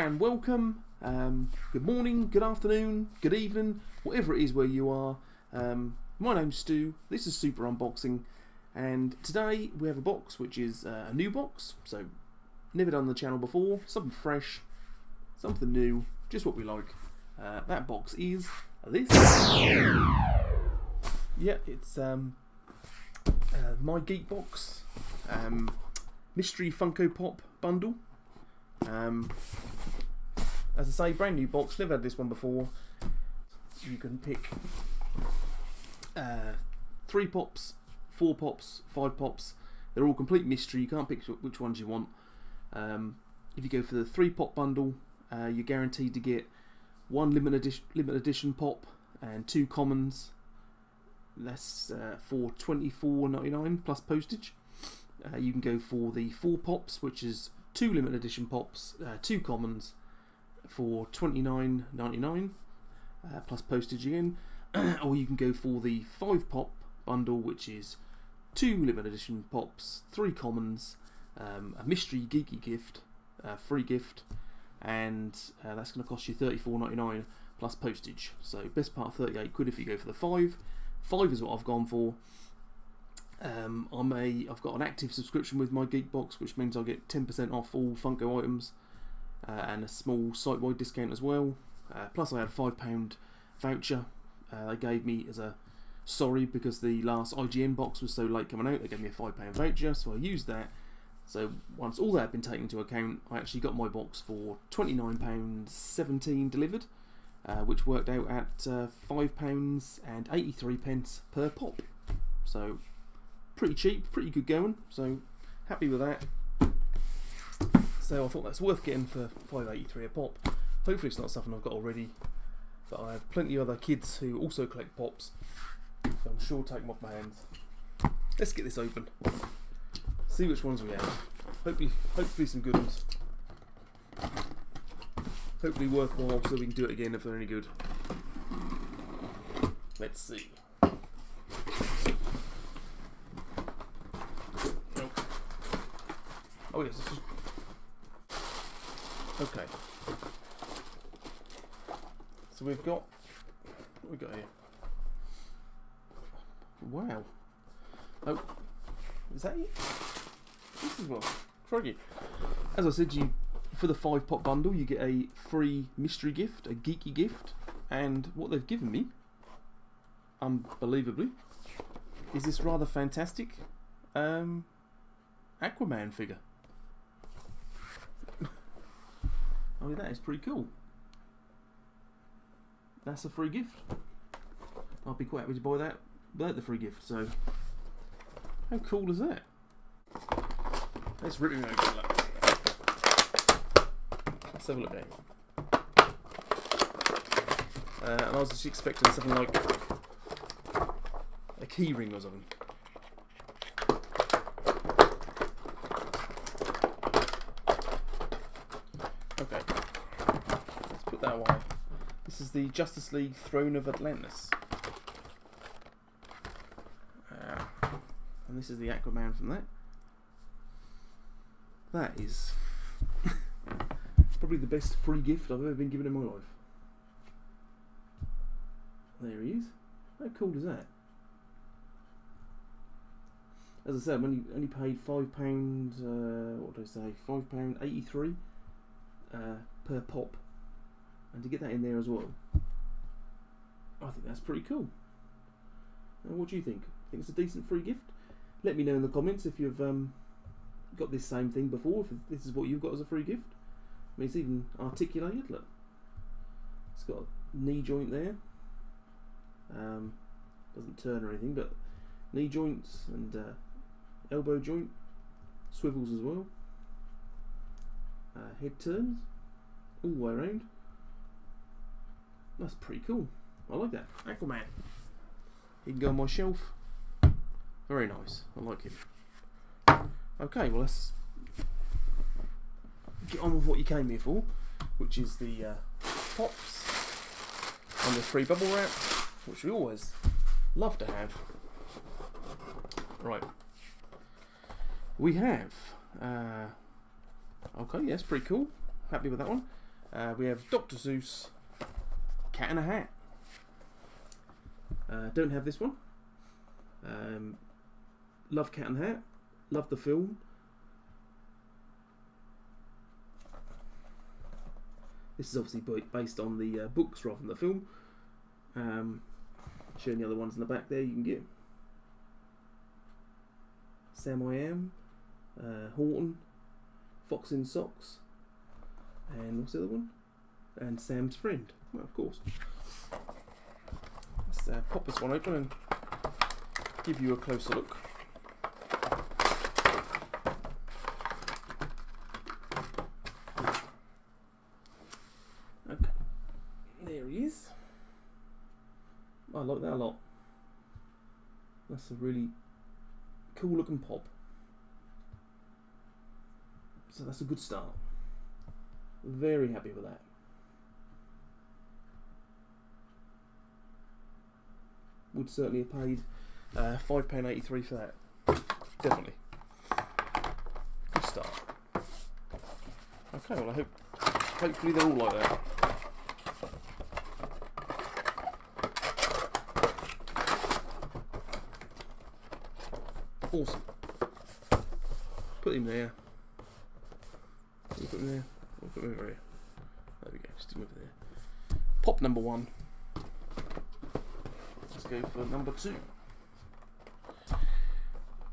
And welcome. Um, good morning, good afternoon, good evening, whatever it is where you are. Um, my name's Stu. This is Super Unboxing, and today we have a box which is uh, a new box. So, never done the channel before, something fresh, something new, just what we like. Uh, that box is this. Yeah, it's um, uh, my Geek Box um, Mystery Funko Pop bundle. Um, as I say, brand new box. Never had this one before. You can pick uh, three pops, four pops, five pops. They're all complete mystery. You can't pick which ones you want. Um, if you go for the three pop bundle, uh, you're guaranteed to get one limited edition, limited edition pop and two commons. That's uh, for twenty four ninety nine plus postage. Uh, you can go for the four pops, which is two limited edition pops, uh, two commons for twenty nine ninety nine uh, plus postage again, or you can go for the five pop bundle, which is two limited edition pops, three commons, um, a mystery geeky gift, free gift, and uh, that's going to cost you thirty four ninety nine plus postage. So best part thirty eight quid if you go for the five. Five is what I've gone for. Um, I'm a I've got an active subscription with my Geekbox, which means I get 10% off all Funko items and a small site-wide discount as well. Uh, plus, I had a five pound voucher uh, they gave me as a sorry because the last IGN box was so late coming out. They gave me a five pound voucher, so I used that. So once all that had been taken into account, I actually got my box for twenty nine pounds seventeen delivered, uh, which worked out at uh, five pounds and eighty three pence per pop. So pretty cheap, pretty good going. So happy with that. So I thought that's worth getting for 583 a pop. Hopefully it's not something I've got already. But I have plenty of other kids who also collect pops. So I'm sure take them off my hands. Let's get this open. See which ones we have. Hopefully, hopefully some good ones. Hopefully worthwhile so we can do it again if they're any good. Let's see. Oh yes, this is... Okay. So we've got... What we got here? Wow. Oh, is that it? This is well. Crikey. As I said, you for the five pot bundle, you get a free mystery gift, a geeky gift, and what they've given me, unbelievably, is this rather fantastic um, Aquaman figure. That is pretty cool. That's a free gift. I'll be quite happy to buy that without the free gift. So, how cool is that? Let's rip him open. Let's have a look at it. Uh, and I was just expecting something like a key ring or something. Okay, let's put that away. This is the Justice League Throne of Atlantis. Uh, and this is the Aquaman from that. That is probably the best free gift I've ever been given in my life. There he is. How cool is that? As I said, I only, only paid five pound. Uh, what did I say? Five pound eighty-three uh, per pop, and to get that in there as well, I think that's pretty cool. And what do you think? Think it's a decent free gift? Let me know in the comments if you've um, got this same thing before. If this is what you've got as a free gift. I mean, it's even articulated. Look, it's got a knee joint there. Um, doesn't turn or anything, but knee joints and uh, elbow joint swivels as well. Uh, head turns all the way around. That's pretty cool. I like that. Aquaman. He can go on my shelf. Very nice. I like him. Okay, well let's get on with what you came here for, which is the uh, pops and the free bubble wrap, which we always love to have. Right. We have. Uh, okay, yes, pretty cool. happy with that one. Uh, we have Dr. Seuss, Cat in a Hat. Uh, don't have this one. Um, love Cat in the Hat. Love the film. This is obviously based on the uh, books rather than the film. Um, showing the other ones in the back there you can get. Sam I Am, uh, Horton, Fox in Socks, and what's the other one? And Sam's Friend. Well, of course. Let's uh, pop this one open and give you a closer look. Okay, there he is. I like that a lot. That's a really cool looking pop. So that's a good start. Very happy with that. Would certainly have paid uh, £5.83 for that. Definitely. Good start. Okay, well I hope hopefully they're all like that. Awesome. Put him there. Put him there. Put him over here. There we go. Stick him over there. Pop number one. Go for number two.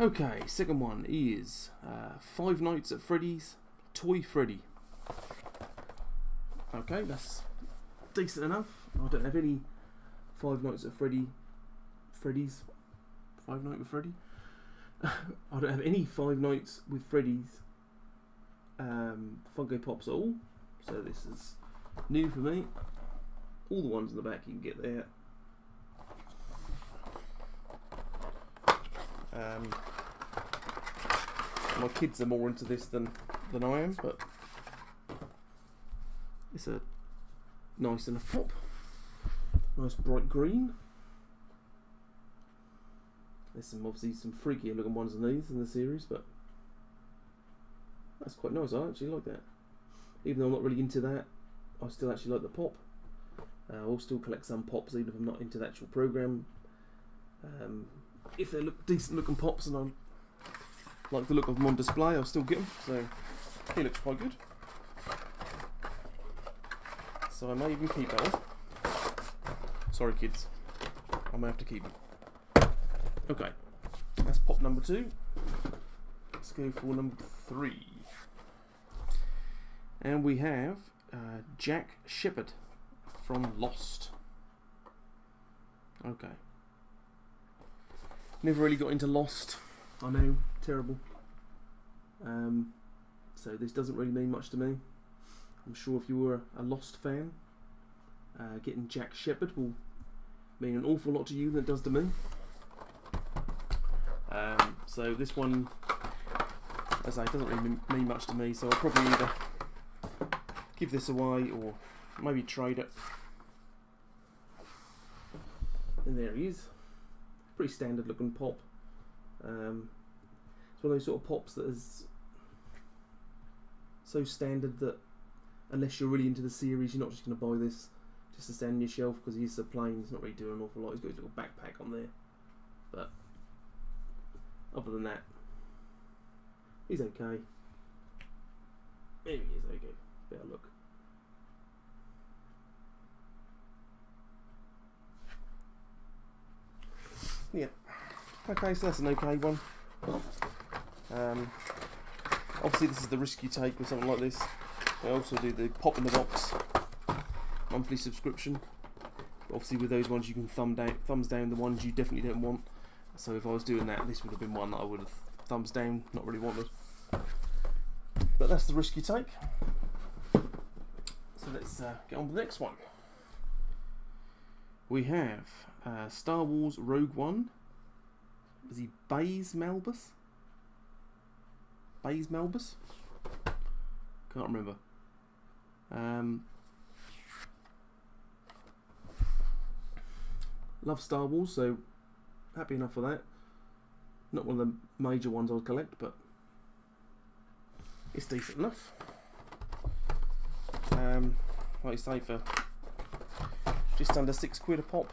Okay, second one is uh, Five Nights at Freddy's Toy Freddy. Okay, that's decent enough. I don't have any Five Nights at Freddy Freddy's Five Nights with Freddy. I don't have any Five Nights with Freddy's um, Funko Pops at all, so this is new for me. All the ones in the back you can get there. Um, my kids are more into this than than I am, but it's a nice enough pop. Nice bright green. There's some obviously some freakier looking ones than these in the series, but that's quite nice. I actually like that. Even though I'm not really into that, I still actually like the pop. Uh, I'll still collect some pops even if I'm not into the actual program. Um, if they look decent looking pops and I like the look of them on display, I'll still get them. So he looks quite good. So I may even keep that one. Sorry, kids. I may have to keep them. Okay, that's pop number two. Let's go for number three. And we have uh, Jack Shephard from Lost. Okay. Never really got into Lost. I know, terrible. Um, so this doesn't really mean much to me. I'm sure if you were a Lost fan, uh, getting Jack Shephard will mean an awful lot to you than it does to me. Um, so this one, as I say, doesn't really mean much to me. So I'll probably either give this away or maybe trade it. And there he is. Pretty standard looking pop. Um, it's one of those sort of pops that is so standard that unless you're really into the series, you're not just going to buy this just to stand on your shelf because he's so plain. He's not really doing an awful lot. He's got his little backpack on there, but other than that, he's okay. There he is. There. Better look. Yeah. Okay, so that's an okay one. Um, obviously, this is the risk you take with something like this. I also do the pop in the box monthly subscription. Obviously, with those ones, you can thumb down, thumbs down the ones you definitely don't want. So if I was doing that, this would have been one that I would have thumbs down, not really wanted. But that's the risk you take. So let's uh, get on to the next one. We have uh, Star Wars Rogue One. Was he Baze Malbus? Baze Malbus? Can't remember. Um, love Star Wars, so happy enough for that. Not one of the major ones I'll collect, but it's decent enough. Um, like you say, for just under six quid a pop.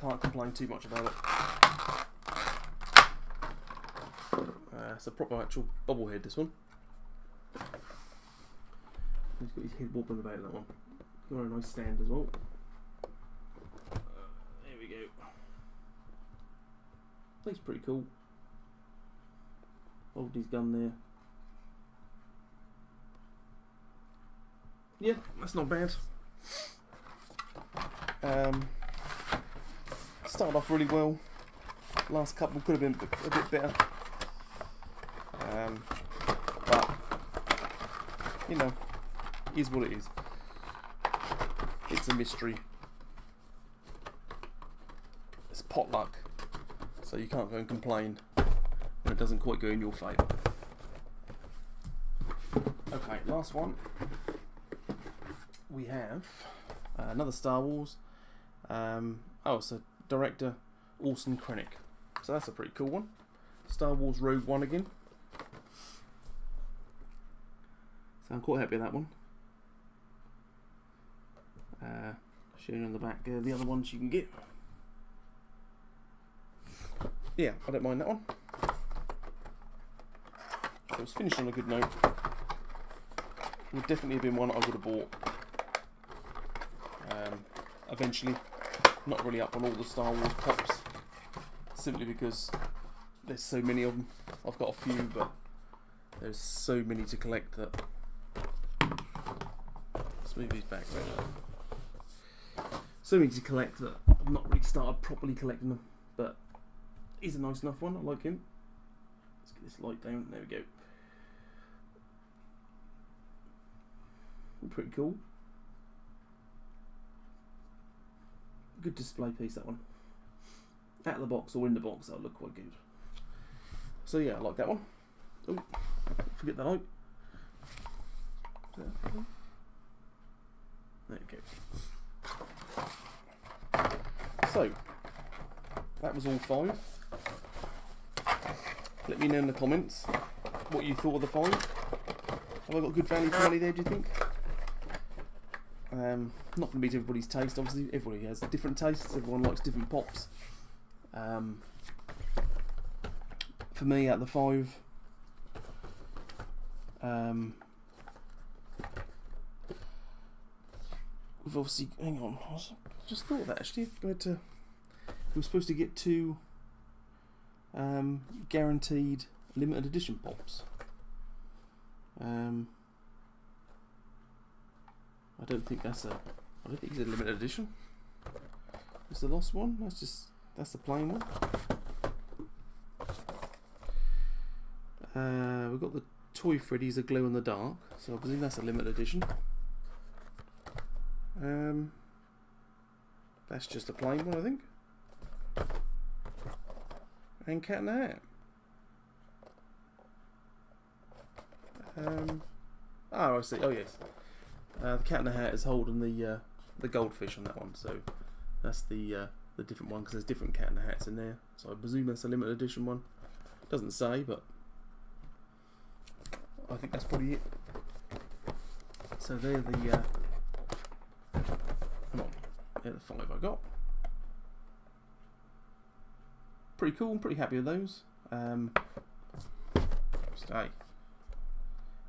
Can't complain too much about it. Uh, it's a proper actual bobblehead, this one. He's got his head wobbling about that one. Got a nice stand as well. Uh, there we go. He's pretty cool. Hold his gun there. Yeah, that's not bad. Um, started off really well. Last couple could have been a bit better. Um, but, you know, is what it is. It's a mystery. It's potluck. So you can't go and complain when it doesn't quite go in your favour. Okay, last one. We have uh, another Star Wars. Um, oh, so director Orson Krennic. So that's a pretty cool one. Star Wars Rogue One again. So I'm quite happy with that one. Uh, showing on the back uh, the other ones you can get. Yeah, I don't mind that one. It was finished on a good note. Would definitely have been one I would have bought. Um, eventually, not really up on all the Star Wars pops, simply because there's so many of them. I've got a few, but there's so many to collect that. Let's move these back. Right so many to collect that I've not really started properly collecting them, but he's a nice enough one. I like him. Let's get this light down. There we go. Pretty cool. Good display piece that one. Out of the box or in the box, that'll look quite good. So yeah, I like that one. Oh, forget that light. There you go. So, that was all five. Let me know in the comments what you thought of the five. Have I got good value for money there, do you think? Um, not going to meet everybody's taste, obviously. Everybody has different tastes, everyone likes different pops. Um, for me, out of the five, um, we've obviously. Hang on, I just thought that actually. We, had to, we were supposed to get two um, guaranteed limited edition pops. Um, I don't think that's a. I don't think it's a limited edition. It's the lost one. That's just that's the plain one. Uh, we've got the Toy Freddy's a glow in the dark, so I presume that's a limited edition. Um, that's just a plain one, I think. And Cat Hat. Um, oh, I see. Oh, yes. Uh, the Cat in the Hat is holding the uh, the goldfish on that one, so that's the uh, the different one because there's different Cat in the Hats in there. So I presume that's a limited edition one. Doesn't say, but I think that's probably it. So they're the uh, come on, they're the five I got. Pretty cool. Pretty happy with those. Um, stay.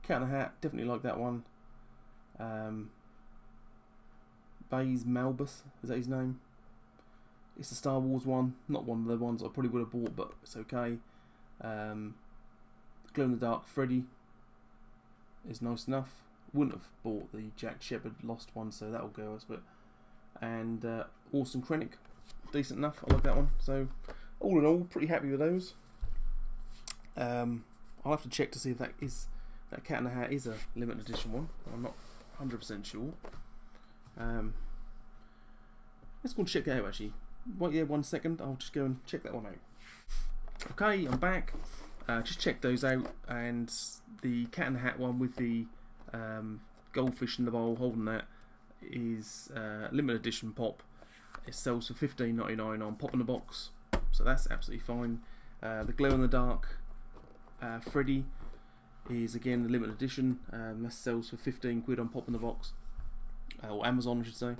Cat in the Hat, definitely like that one. Um, Baze Malbus, is that his name? It's the Star Wars one, not one of the ones I probably would have bought, but it's okay. Um, Glow in the Dark Freddy is nice enough. Wouldn't have bought the Jack Shephard Lost one, so that'll go us. But and uh, Orson Krennic, decent enough. I like that one. So all in all, pretty happy with those. Um, I'll have to check to see if that is that Cat in the Hat is a limited edition one. I'm not 100% sure. Um, let's go and check out actually. Wait, yeah, one second. I'll just go and check that one out. Okay, I'm back. Uh, just checked those out, and the Cat in the Hat one with the um, goldfish in the bowl holding that is uh, limited edition pop. It sells for fifteen ninety nine on Pop in the Box, so that's absolutely fine. Uh, the glow in the dark uh, Freddy is again the limited edition. Um, that sells for 15 quid on Pop in the Box, uh, or Amazon, I should say.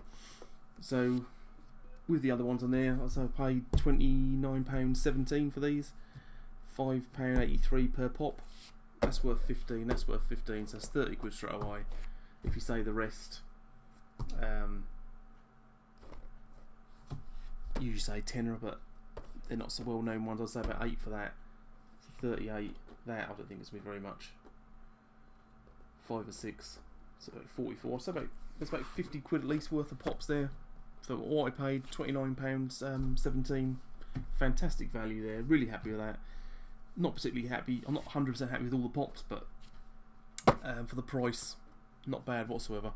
So, with the other ones on there, I paid £29.17 for these, £5.83 per pop. That's worth 15, that's worth 15, so that's 30 quid straight away. If you say the rest, um, usually say tenner, but they're not so well known ones. I'd say about 8 for that. So 38 that I don't think it's been very much. Five or six, so about forty-four. So about there's about fifty quid at least worth of pops there. So what I paid twenty-nine pounds um, seventeen. Fantastic value there. Really happy with that. Not particularly happy. I'm not hundred percent happy with all the pops, but um, for the price, not bad whatsoever.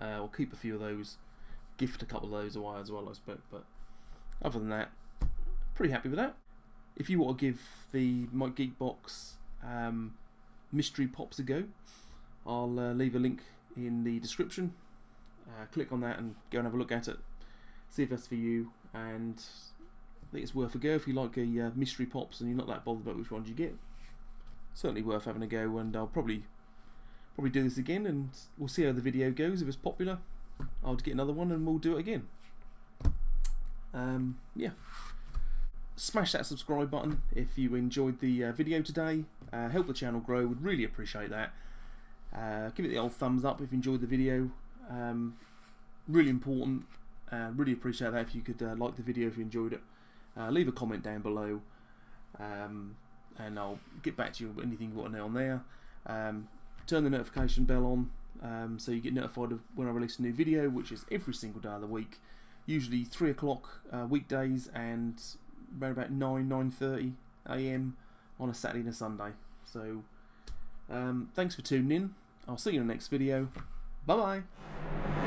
Uh, I'll keep a few of those. Gift a couple of those away as well, I expect. But other than that, pretty happy with that. If you want to give the My Geek box um, mystery pops a go, I'll uh, leave a link in the description. Uh, click on that and go and have a look at it. See if that's for you. And I think it's worth a go if you like a uh, mystery pops and you're not that bothered about which ones you get. Certainly worth having a go, and I'll probably probably do this again, and we'll see how the video goes. If it's popular, I'll get another one and we'll do it again. Um, yeah smash that subscribe button if you enjoyed the uh, video today. Uh, help the channel grow, would really appreciate that. Uh, give it the old thumbs up if you enjoyed the video. Um, really important. Uh, really appreciate that if you could uh, like the video if you enjoyed it. Uh, leave a comment down below um, and I'll get back to you with anything you want to know on there. Um, turn the notification bell on um, so you get notified of when I release a new video, which is every single day of the week. Usually 3 o'clock weekdays and around about 9, 9.30 a.m. on a Saturday and a Sunday. So, um, thanks for tuning in. I'll see you in the next video. Bye-bye.